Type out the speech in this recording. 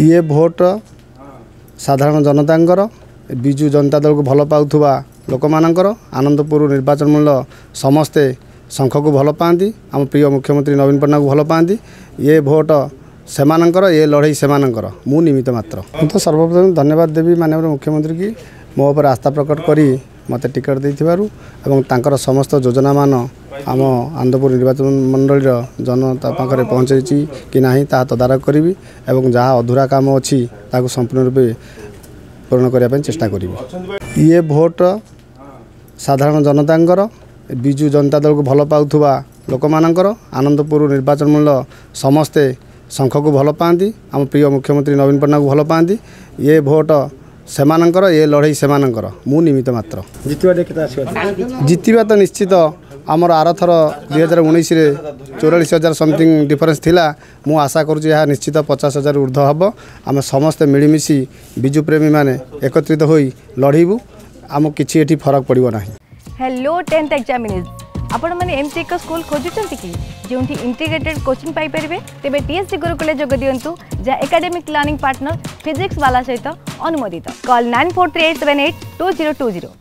ଇଏ ଭୋଟ ସାଧାରଣ ଜନତାଙ୍କର ବିଜୁ ଜନତା ଦଳକୁ ଭଲ ପାଉଥିବା ଲୋକମାନଙ୍କର ଆନନ୍ଦପୁର ନିର୍ବାଚନ ମଣ୍ଡଳ ସମସ୍ତେ ଶଙ୍ଖକୁ ଭଲ ପାଆନ୍ତି ଆମ ପ୍ରିୟ ମୁଖ୍ୟମନ୍ତ୍ରୀ ନବୀନ ପଟ୍ଟନାୟକ ଭଲ ପାଆନ୍ତି ଇଏ ଭୋଟ ସେମାନଙ୍କର ଇଏ ଲଢ଼େଇ ସେମାନଙ୍କର ମୁଁ ନିମିତ୍ତ ମାତ୍ର ମୁଁ ତ ସର୍ବପ୍ରଥମେ ଧନ୍ୟବାଦ ଦେବି ମାନ୍ୟବର ମୁଖ୍ୟମନ୍ତ୍ରୀକି ମୋ ଉପରେ ଆସ୍ଥା ପ୍ରକଟ କରି ମୋତେ ଟିକେଟ୍ ଦେଇଥିବାରୁ ଏବଂ ତାଙ୍କର ସମସ୍ତ ଯୋଜନାମାନ ଆମ ଆନ୍ଦପୁର ନିର୍ବାଚନ ମଣ୍ଡଳୀର ଜନତା ପାଖରେ ପହଞ୍ଚାଇଛି କି ନାହିଁ ତାହା ତଦାରଖ କରିବି ଏବଂ ଯାହା ଅଧୁରା କାମ ଅଛି ତାକୁ ସମ୍ପୂର୍ଣ୍ଣ ରୂପେ ପୂରଣ କରିବା ପାଇଁ ଚେଷ୍ଟା କରିବି ଇଏ ଭୋଟ ସାଧାରଣ ଜନତାଙ୍କର ବିଜୁ ଜନତା ଦଳକୁ ଭଲ ପାଉଥିବା ଲୋକମାନଙ୍କର ଆନନ୍ଦପୁର ନିର୍ବାଚନ ମଣ୍ଡଳ ସମସ୍ତେ ଶଙ୍ଖକୁ ଭଲ ପାଆନ୍ତି ଆମ ପ୍ରିୟ ମୁଖ୍ୟମନ୍ତ୍ରୀ ନବୀନ ପଟ୍ଟନାୟକଙ୍କୁ ଭଲ ପାଆନ୍ତି ଏ ଭୋଟ ସେମାନଙ୍କର ଏ ଲଢ଼େଇ ସେମାନଙ୍କର ମୁଁ ନିମିତ୍ତ ମାତ୍ର ଜିତିବା ଜିତିବା ତ ନିଶ୍ଚିତ ଆମର আরথর দুই হাজার উনিশে চৌরাশ হাজার সমথিং ডিফরেন্স লা মু আশা করছি এ নিশ্চিত পচাশ হাজার ঊর্ধ্ব হব আমি সমস্তে মিলিমিশি বিজু প্রেমী মানে একত্রিত হয়ে লড়বু আমি কিছু এটি ফরক পড়ব না হ্যালো টেন্থ এক্সামিনিজ ଆପଣ ଏମିତି ଏକ ସ୍କୁଲ ଖୋଜୁଛନ୍ତି କି ଯେଉଁଠି ଇଣ୍ଟିଗ୍ରେଟେଡ୍ କୋଚିଂ ପାଇପାରିବେ ତେବେ ଟିଏସ୍ସି ଗୁରୁକୁଲେ ଯୋଗ ଦିଅନ୍ତୁ ଯାହା ଏକାଡେମିକ୍ ଲର୍ଣ୍ଣିଂ ପାର୍ଟନର ଫିଜିକ୍ସ ବାଲା ସହିତ ଅନୁମୋଦିତ call nine four three eight seven eight two zero two zero